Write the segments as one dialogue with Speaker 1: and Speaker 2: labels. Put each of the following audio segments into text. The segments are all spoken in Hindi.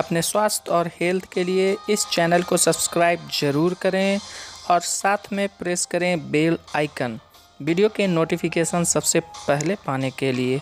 Speaker 1: अपने स्वास्थ्य और हेल्थ के लिए इस चैनल को सब्सक्राइब ज़रूर करें और साथ में प्रेस करें बेल आइकन। वीडियो के नोटिफिकेशन सबसे पहले पाने के लिए।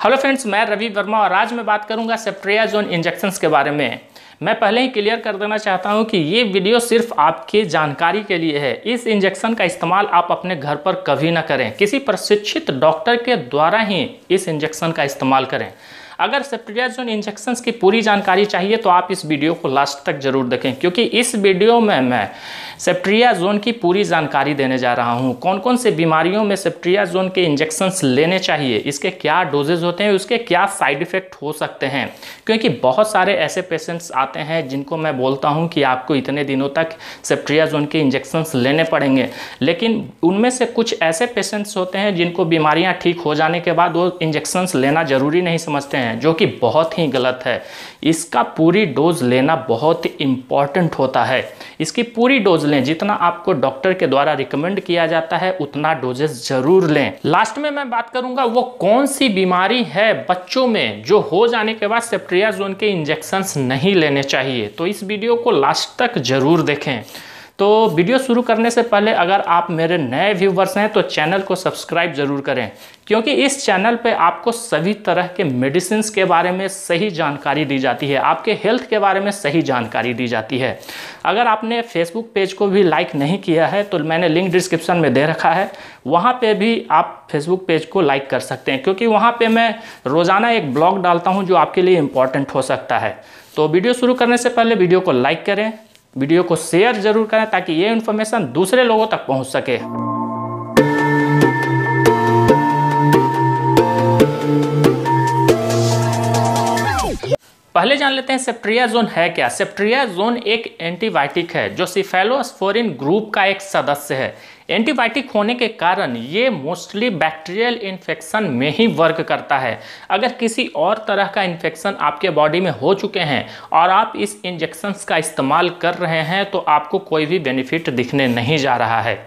Speaker 2: हेलो फ्रेंड्स, मैं रवि वर्मा और आज मैं बात करूँगा सेप्ट्रियाजोन इंजेक्शंस के बारे में। मैं पहले ही क्लियर कर देना चाहता हूँ कि ये वीडियो सिर्फ़ आपके जानकारी के लिए है। इस इंजेक्शन का इस्तेमाल आप अपने घर पर कभी ना करें। किसी प्रशिक्षित डॉक्टर के द्वारा ही इस इंजेक्शन का इस्तेमाल करें। अगर सेप्ट्रियाजोन इंजेक्शन की पूरी जानकारी चाहिए तो आप इस वीडियो को लास्ट तक ज़रूर देखें, क्योंकि इस वीडियो में मैं सेप्ट्रियाजोन की पूरी जानकारी देने जा रहा हूँ। कौन कौन से बीमारियों में सेप्ट्रिया जोन के इंजेक्शंस लेने चाहिए? इसके क्या डोजेज होते हैं? उसके क्या साइड इफ़ेक्ट हो सकते हैं? क्योंकि बहुत सारे ऐसे पेशेंट्स आते हैं जिनको मैं बोलता हूँ कि आपको इतने दिनों तक सेप्ट्रिया जोन के इंजेक्शंस लेने पड़ेंगे। लेकिन उनमें से कुछ ऐसे पेशेंट्स होते हैं जिनको बीमारियाँ ठीक हो जाने के बाद वो इंजेक्शंस लेना ज़रूरी नहीं समझते हैं, जो कि बहुत ही गलत है। इसका पूरी डोज लेना बहुत इंपॉर्टेंट होता है। इसकी पूरी डोज लें। जितना आपको डॉक्टर के द्वारा रिकमेंड किया जाता है, उतना डोजेस ज़रूर लें। लास्ट में मैं बात करूँगा, वो कौन सी बीमारी है बच्चों में जो हो जाने के बाद सेप्ट्रियाजोन के इंजेक्शन नहीं लेने चाहिए? तो इस वीडियो को लास्ट तक ज़रूर देखें। तो वीडियो शुरू करने से पहले अगर आप मेरे नए व्यूवर्स हैं तो चैनल को सब्सक्राइब ज़रूर करें, क्योंकि इस चैनल पे आपको सभी तरह के मेडिसिन के बारे में सही जानकारी दी जाती है। आपके हेल्थ के बारे में सही जानकारी दी जाती है। अगर आपने फेसबुक पेज को भी लाइक नहीं किया है तो मैंने लिंक डिस्क्रिप्शन में दे रखा है। वहाँ पे भी आप फेसबुक पेज को लाइक कर सकते हैं, क्योंकि वहाँ पे मैं रोज़ाना एक ब्लॉग डालता हूँ, जो आपके लिए इंपॉर्टेंट हो सकता है। तो वीडियो शुरू करने से पहले वीडियो को लाइक करें वीडियो को शेयर ज़रूर करें ताकि ये इन्फॉर्मेशन दूसरे लोगों तक पहुँच सके। पहले जान लेते हैं सेप्ट्रिया जोन है क्या? सेप्ट्रिया जोन एक एंटीबायोटिक है, जो सिफेलोस्फोरिन ग्रुप का एक सदस्य है। एंटीबायोटिक होने के कारण ये मोस्टली बैक्टीरियल इन्फेक्शन में ही वर्क करता है। अगर किसी और तरह का इन्फेक्शन आपके बॉडी में हो चुके हैं और आप इस इंजेक्शंस का इस्तेमाल कर रहे हैं तो आपको कोई भी बेनिफिट दिखने नहीं जा रहा है।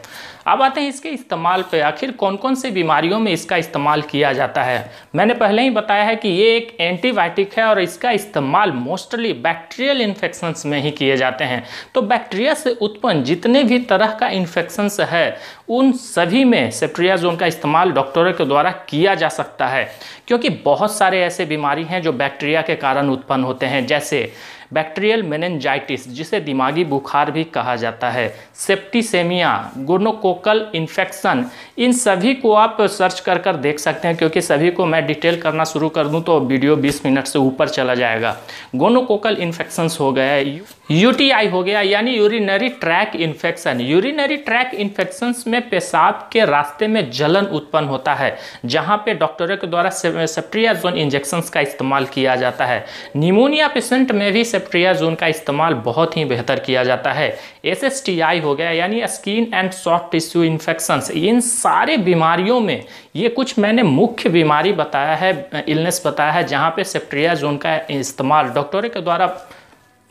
Speaker 2: अब आते हैं इसके इस्तेमाल पे। आखिर कौन कौन सी बीमारियों में इसका इस्तेमाल किया जाता है? मैंने पहले ही बताया है कि ये एक एंटीबायोटिक है और इसका इस्तेमाल मोस्टली बैक्टीरियल इन्फेक्शंस में ही किए जाते हैं। तो बैक्टीरिया से उत्पन्न जितने भी तरह का इन्फेक्शंस है उन सभी में सेप्ट्रियाजोन का इस्तेमाल डॉक्टरों के द्वारा किया जा सकता है। क्योंकि बहुत सारे ऐसे बीमारी हैं जो बैक्टीरिया के कारण उत्पन्न होते हैं, जैसे बैक्टीरियल मेनेंजाइटिस जिसे दिमागी बुखार भी कहा जाता है। सेप्टिसेमिया गोनोकोकल इन्फेक्शन, इन सभी को आप सर्च कर कर देख सकते हैं, क्योंकि सभी को मैं डिटेल करना शुरू कर दूँ तो वीडियो 20 मिनट से ऊपर चला जाएगा। गोनोकोकल इन्फेक्शंस हो गया यूटीआई हो गया, यानी urinary tract infection. Urinary tract infections में पेशाब के रास्ते में जलन उत्पन्न होता है, जहाँ पे डॉक्टरों के द्वारा सेप्ट्रियाजोन इंजेक्शंस का इस्तेमाल किया जाता है। निमोनिया पेशेंट में भी सेप्ट्रियाजोन का इस्तेमाल बहुत ही बेहतर किया जाता है। एस एस टी आई हो गया, यानी skin and soft tissue infection इन सारे बीमारियों में ये कुछ मैंने मुख्य बीमारी बताया है इलनेस बताया है, जहाँ पे सेप्ट्रिया जोन का इस्तेमाल डॉक्टरों के द्वारा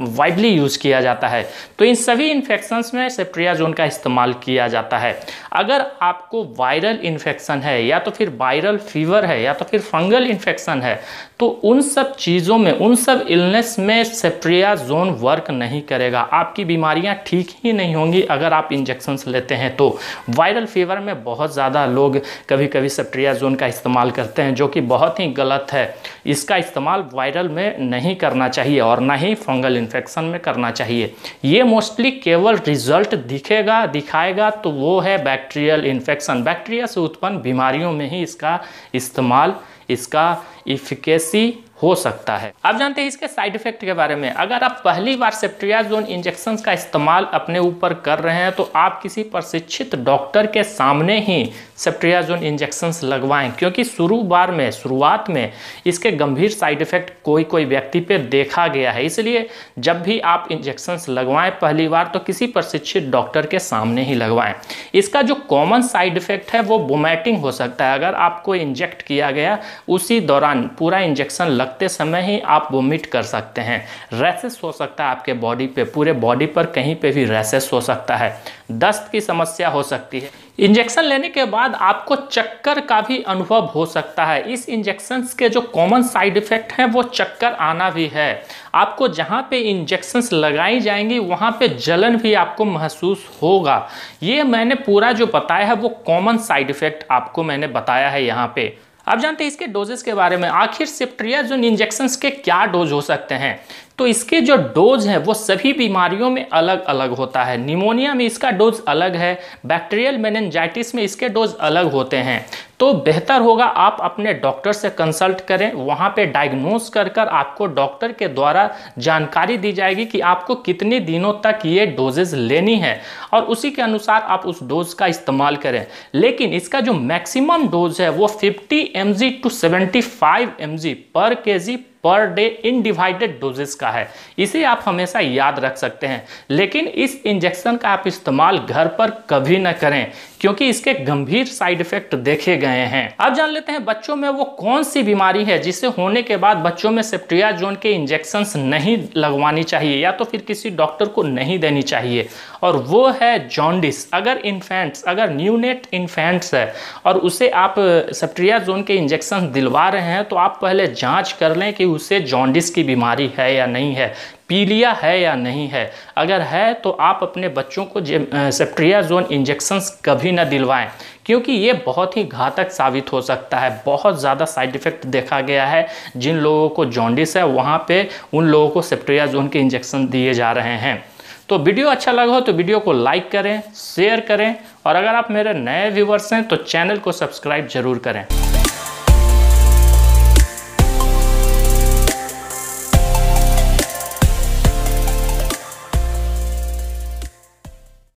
Speaker 2: वाइडली यूज़ किया जाता है। तो इन सभी इन्फेक्शंस में सेप्ट्रियाजोन का इस्तेमाल किया जाता है। अगर आपको वायरल इन्फेक्शन है, या तो फिर वायरल फीवर है, या तो फिर फंगल इन्फेक्शन है तो उन सब चीज़ों में, उन सब इलनेस में सेप्ट्रियाजोन वर्क नहीं करेगा। आपकी बीमारियाँ ठीक ही नहीं होंगी अगर आप इंजेक्शंस लेते हैं तो। वायरल फीवर में बहुत ज़्यादा लोग कभी कभी सेप्ट्रियाजोन का इस्तेमाल करते हैं, जो कि बहुत ही गलत है। इसका इस्तेमाल वायरल में नहीं करना चाहिए और ना ही फंगल इन्फेक्शन में करना चाहिए। ये मोस्टली केवल रिज़ल्ट दिखेगा, दिखाएगा तो वो है बैक्टीरियल इन्फेक्शन बैक्टीरिया से उत्पन्न बीमारियों में ही इसका इस्तेमाल, इसका इफिकेसी हो सकता है। अब जानते हैं इसके साइड इफ़ेक्ट के बारे में। अगर आप पहली बार सेप्ट्रियाजोन इंजेक्शन का इस्तेमाल अपने ऊपर कर रहे हैं तो आप किसी प्रशिक्षित डॉक्टर के सामने ही सेप्ट्रियाजोन इंजेक्शन लगवाएँ, क्योंकि शुरू बार में, शुरुआत में इसके गंभीर साइड इफ़ेक्ट कोई कोई व्यक्ति पे देखा गया है। इसलिए जब भी आप इंजेक्शन लगवाएँ पहली बार तो किसी प्रशिक्षित डॉक्टर के सामने ही लगवाएँ। इसका जो कॉमन साइड इफ़ेक्ट है, वो वोमेटिंग हो सकता है। अगर आपको इंजेक्ट किया गया, उसी दौरान पूरा इंजेक्शन लगते समय ही आप वोमिट कर सकते हैं। रैसेस हो सकता है आपके बॉडी पे, पूरे बॉडी पर कहीं पे भी रैसेस हो सकता है। दस्त की समस्या हो सकती है। इंजेक्शन लेने के बाद आपको चक्कर का भी अनुभव हो सकता है। इस इंजेक्शन के जो कॉमन साइड इफ़ेक्ट हैं, वो चक्कर आना भी है। आपको जहाँ पे इंजेक्शन्स लगाई जाएँगी, वहाँ पे जलन भी आपको महसूस होगा। ये मैंने पूरा जो बताया है, वो कॉमन साइड इफ़ेक्ट आपको मैंने बताया है यहाँ पे। अब जानते हैं इसके डोजेस के बारे में आखिर सेप्ट्रियाजोन इंजेक्शन के क्या डोज हो सकते हैं? तो इसके जो डोज है, वो सभी बीमारियों में अलग अलग होता है। निमोनिया में इसका डोज अलग है, बैक्टीरियल मेनेंजाइटिस में इसके डोज अलग होते हैं। तो बेहतर होगा आप अपने डॉक्टर से कंसल्ट करें, वहाँ पे डायग्नोस कर कर आपको डॉक्टर के द्वारा जानकारी दी जाएगी कि आपको कितने दिनों तक ये डोजेज लेनी है, और उसी के अनुसार आप उस डोज का इस्तेमाल करें। लेकिन इसका जो मैक्सिमम डोज है, वो 50 एम टू 75 एम पर के पर डे इनडिवाइडेड डोजेस का है। इसे आप हमेशा याद रख सकते हैं। लेकिन इस इंजेक्शन का आप इस्तेमाल घर पर कभी ना करें, क्योंकि इसके गंभीर साइड इफ़ेक्ट देखे गए हैं। अब जान लेते हैं बच्चों में वो कौन सी बीमारी है, जिसे होने के बाद बच्चों में सेप्ट्रिया जोन के इंजेक्शन नहीं लगवानी चाहिए, या तो फिर किसी डॉक्टर को नहीं देनी चाहिए। और वो है जॉन्डिस। अगर इन्फेंट्स, अगर न्यूनेट इन्फेंट्स है और उसे आप सेप्ट्रिया जोन के इंजेक्शन दिलवा रहे हैं तो आप पहले जाँच कर लें कि उसे जॉन्डिस की बीमारी है या नहीं है, पीलिया है या नहीं है, अगर है तो आप अपने बच्चों को सेप्ट्रिया जोन इंजेक्शन्स कभी ना दिलवाएँ, क्योंकि ये बहुत ही घातक साबित हो सकता है। बहुत ज़्यादा साइड इफ़ेक्ट देखा गया है, जिन लोगों को जॉन्डिस है, वहाँ पे उन लोगों को सेप्ट्रिया जोन के इंजेक्शन दिए जा रहे हैं। तो वीडियो अच्छा लगा हो तो वीडियो को लाइक करें शेयर करें, और अगर आप मेरे नए व्यूवर्स हैं तो चैनल को सब्सक्राइब ज़रूर करें।